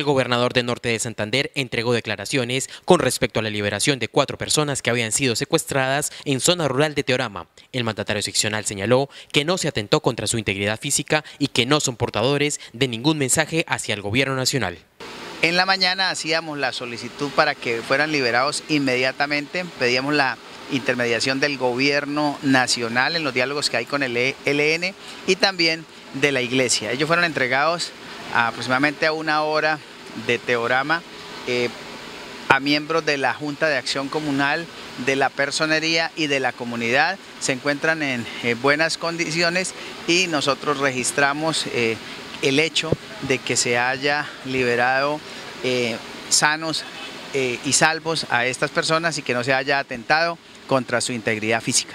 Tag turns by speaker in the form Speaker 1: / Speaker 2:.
Speaker 1: El gobernador de Norte de Santander entregó declaraciones con respecto a la liberación de cuatro personas que habían sido secuestradas en zona rural de Teorama. El mandatario seccional señaló que no se atentó contra su integridad física y que no son portadores de ningún mensaje hacia el gobierno nacional.
Speaker 2: En la mañana hacíamos la solicitud para que fueran liberados inmediatamente, pedíamos la intermediación del gobierno nacional en los diálogos que hay con el ELN y también de la iglesia. Ellos fueron entregados aproximadamente a una hora de Teorama eh, a miembros de la Junta de Acción Comunal, de la personería y de la comunidad. Se encuentran en buenas condiciones y nosotros registramos eh, el hecho de que se haya liberado eh, sanos y salvos a estas personas y que no se haya atentado contra su integridad física.